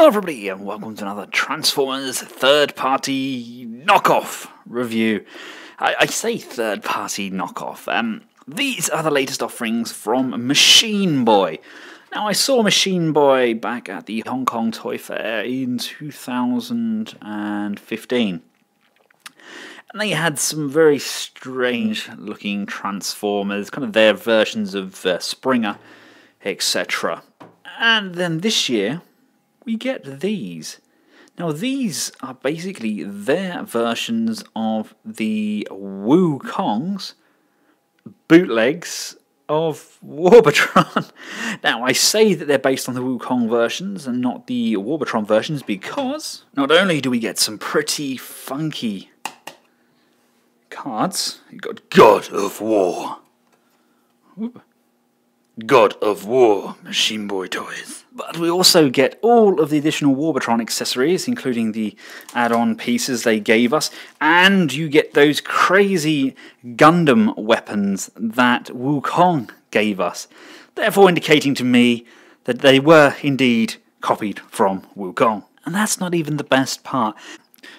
Hello, everybody, and welcome to another Transformers third party knockoff review. I, I say third party knockoff. Um, these are the latest offerings from Machine Boy. Now, I saw Machine Boy back at the Hong Kong Toy Fair in 2015. And they had some very strange looking Transformers, kind of their versions of uh, Springer, etc. And then this year, we get these. Now, these are basically their versions of the Wukong's bootlegs of Warbotron. now, I say that they're based on the Wukong versions and not the Warbotron versions because not only do we get some pretty funky cards, you got God of War. God of War Machine Boy toys. But we also get all of the additional Warbotron accessories, including the add-on pieces they gave us, and you get those crazy Gundam weapons that Wukong gave us, therefore indicating to me that they were indeed copied from Wukong. And that's not even the best part.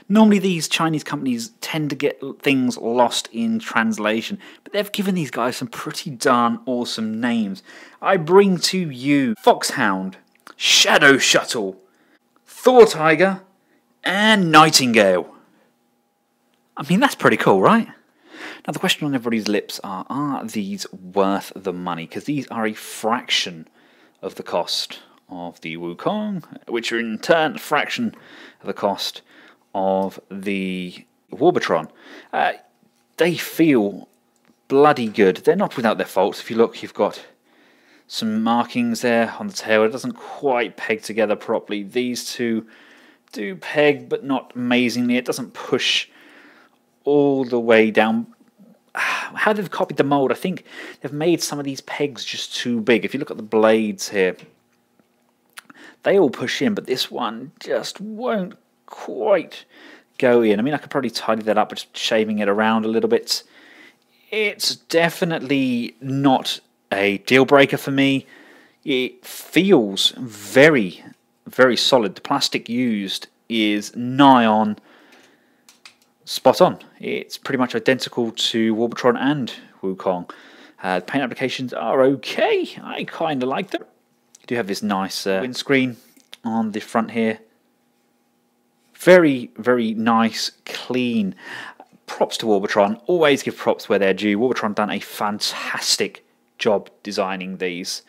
Normally, these Chinese companies tend to get things lost in translation, but they've given these guys some pretty darn awesome names. I bring to you Foxhound, Shadow Shuttle, Thor Tiger, and Nightingale. I mean, that's pretty cool, right? Now, the question on everybody's lips are are these worth the money? Because these are a fraction of the cost of the Wukong, which are in turn a fraction of the cost of the Warbotron. Uh, they feel bloody good. They're not without their faults. If you look, you've got some markings there on the tail. It doesn't quite peg together properly. These two do peg, but not amazingly. It doesn't push all the way down. How they've copied the mold, I think they've made some of these pegs just too big. If you look at the blades here, they all push in, but this one just won't quite go in. I mean, I could probably tidy that up by just shaving it around a little bit. It's definitely not a deal breaker for me. It feels very, very solid. The plastic used is nigh on spot on. It's pretty much identical to Warbotron and Wukong. Uh, the paint applications are okay. I kind of like them. You do have this nice uh, windscreen on the front here. Very, very nice, clean. Props to Warbotron. Always give props where they're due. Warbotron done a fantastic job designing these.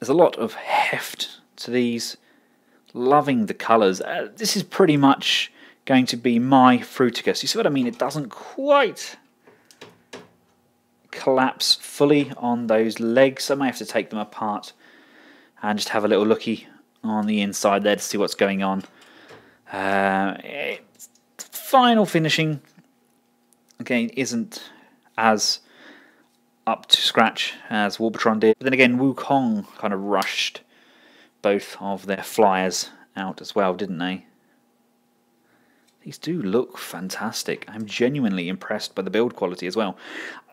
There's a lot of heft to these. Loving the colours. Uh, this is pretty much going to be my Bruticus. You see what I mean? It doesn't quite collapse fully on those legs. I may have to take them apart and just have a little looky on the inside there to see what's going on. Uh, final finishing again isn't as up to scratch as Warbotron did. But then again, Wukong kind of rushed both of their flyers out as well, didn't they? These do look fantastic. I'm genuinely impressed by the build quality as well.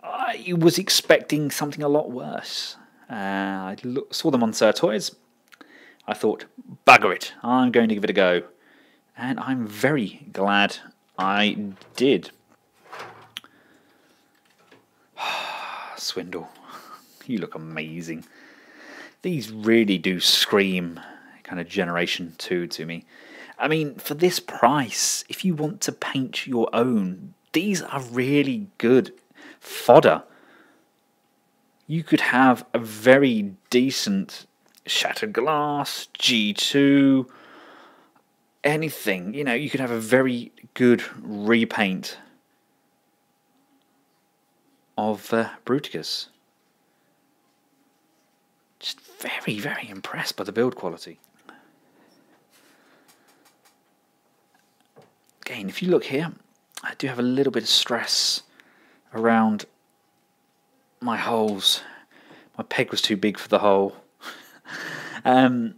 I was expecting something a lot worse. Uh, I saw them on Sir Toys. I thought, bugger it, I'm going to give it a go. And I'm very glad I did. Swindle, you look amazing. These really do scream kind of Generation 2 to me. I mean, for this price, if you want to paint your own, these are really good fodder. You could have a very decent Shattered Glass, G2, anything. You know, you could have a very good repaint of uh, Bruticus. Just very, very impressed by the build quality. Again, if you look here, I do have a little bit of stress around my holes. My peg was too big for the hole. Um,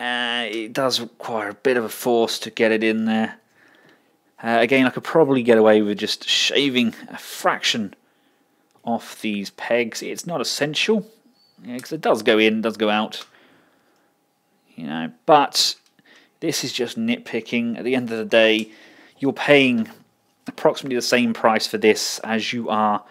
uh, it does require a bit of a force to get it in there. Uh, again, I could probably get away with just shaving a fraction off these pegs. It's not essential, because yeah, it does go in, does go out. you know. But this is just nitpicking. At the end of the day, you're paying approximately the same price for this as you are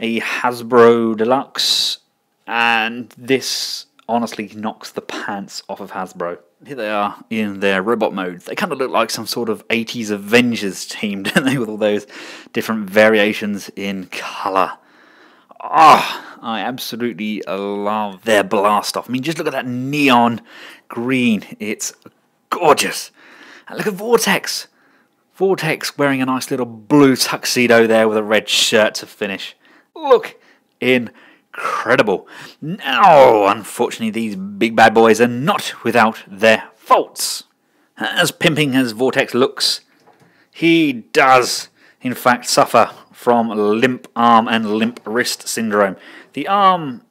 a Hasbro Deluxe, and this honestly knocks the pants off of Hasbro. Here they are in their robot mode. They kind of look like some sort of 80s Avengers team, don't they, with all those different variations in colour. Ah, oh, I absolutely love their blast off. I mean, just look at that neon green. It's gorgeous. And look at Vortex. Vortex wearing a nice little blue tuxedo there with a red shirt to finish. Look incredible. Now, unfortunately, these big bad boys are not without their faults. As pimping as Vortex looks, he does, in fact, suffer from limp arm and limp wrist syndrome. The arm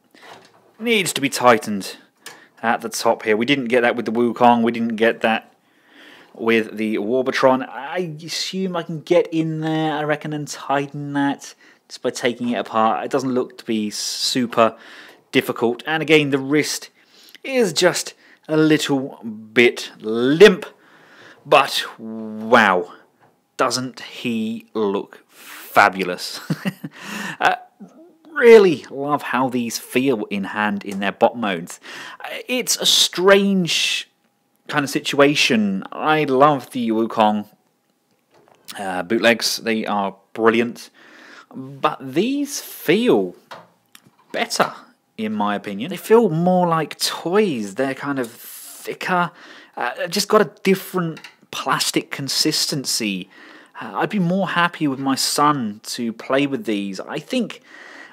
needs to be tightened at the top here. We didn't get that with the Wukong. We didn't get that with the Warbotron. I assume I can get in there, I reckon, and tighten that just by taking it apart. It doesn't look to be super difficult. And again, the wrist is just a little bit limp. But wow, doesn't he look fabulous. uh, really love how these feel in hand in their bot modes. It's a strange kind of situation. I love the Wukong uh, bootlegs, they are brilliant. But these feel better, in my opinion. They feel more like toys. They're kind of thicker, uh, just got a different plastic consistency. Uh, I'd be more happy with my son to play with these. I think,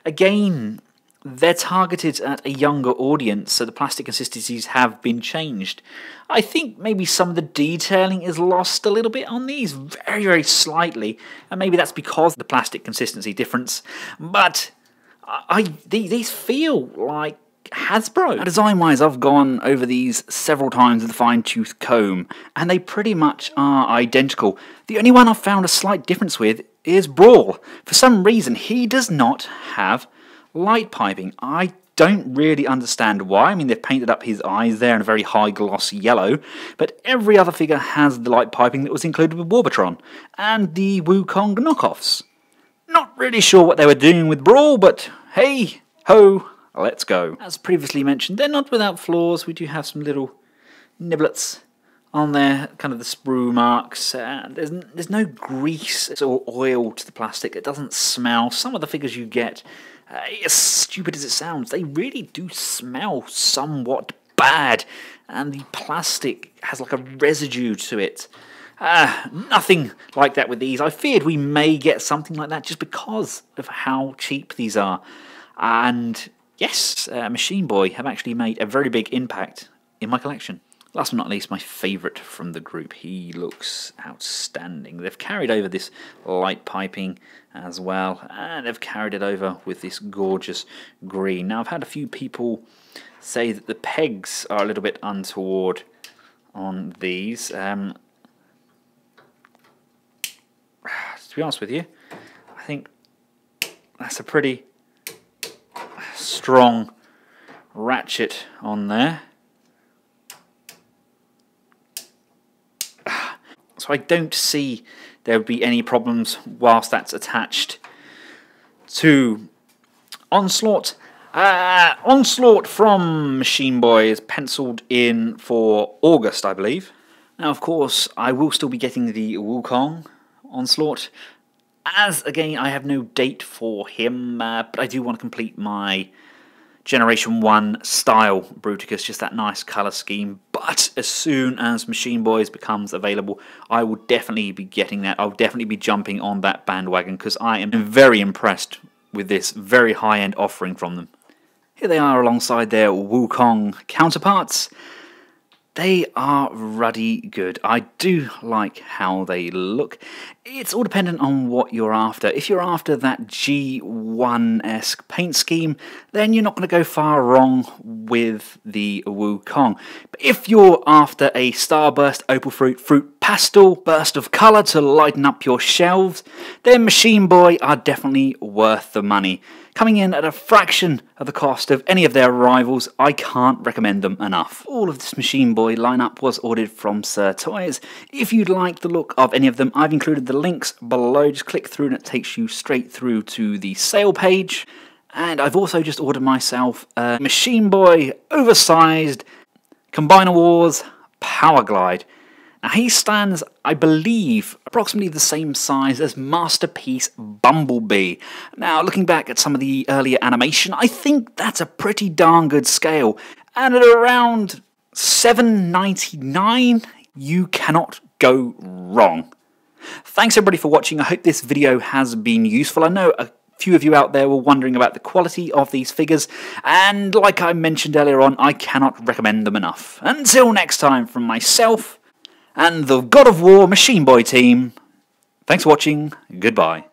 again, they're targeted at a younger audience, so the plastic consistencies have been changed. I think maybe some of the detailing is lost a little bit on these, very, very slightly, and maybe that's because the plastic consistency difference, but I these feel like Hasbro. Design wise, I've gone over these several times with a fine tooth comb, and they pretty much are identical. The only one I've found a slight difference with is Brawl. For some reason, he does not have light piping. I don't really understand why. I mean, they've painted up his eyes there in a very high gloss yellow, but every other figure has the light piping that was included with Warbotron and the Wukong knockoffs. Not really sure what they were doing with Brawl, but hey, ho, let's go. As previously mentioned, they're not without flaws. We do have some little niblets on there, kind of the sprue marks. Uh, there's, there's no grease or oil to the plastic. It doesn't smell. Some of the figures you get, as stupid as it sounds, they really do smell somewhat bad. And the plastic has like a residue to it. Uh, nothing like that with these. I feared we may get something like that just because of how cheap these are. And yes, uh, Machine Boy have actually made a very big impact in my collection. Last but not least, my favourite from the group. He looks outstanding. They've carried over this light piping as well, and they've carried it over with this gorgeous green. Now, I've had a few people say that the pegs are a little bit untoward on these. Um, to be honest with you, I think that's a pretty strong ratchet on there. So I don't see there would be any problems whilst that's attached to Onslaught. Uh, Onslaught from Machine Boy is penciled in for August, I believe. Now, of course, I will still be getting the Wukong Onslaught. As, again, I have no date for him, uh, but I do want to complete my Generation 1 style Bruticus, just that nice colour scheme. But as soon as Machine Boys becomes available, I will definitely be getting that. I'll definitely be jumping on that bandwagon because I am very impressed with this very high-end offering from them. Here they are alongside their Wukong counterparts. They are ruddy good. I do like how they look. It's all dependent on what you're after. If you're after that G1-esque paint scheme, then you're not going to go far wrong with the Wukong. But if you're after a Starburst Opal Fruit Fruit Pastille burst of colour to lighten up your shelves, then Machine Boy are definitely worth the money. Coming in at a fraction of the cost of any of their rivals, I can't recommend them enough. All of this Machine Boy lineup was ordered from Sir Toys. If you'd like the look of any of them, I've included the links below. Just click through and it takes you straight through to the sale page. And I've also just ordered myself a Machine Boy oversized Combiner Wars Powerglide. Now he stands, I believe, approximately the same size as Masterpiece Bumblebee. Now looking back at some of the earlier animation, I think that's a pretty darn good scale. And at around 7.99, you cannot go wrong. Thanks everybody for watching. I hope this video has been useful. I know a few of you out there were wondering about the quality of these figures, and like I mentioned earlier on, I cannot recommend them enough. Until next time, from myself and the God of War Machine Boy team, thanks for watching, goodbye.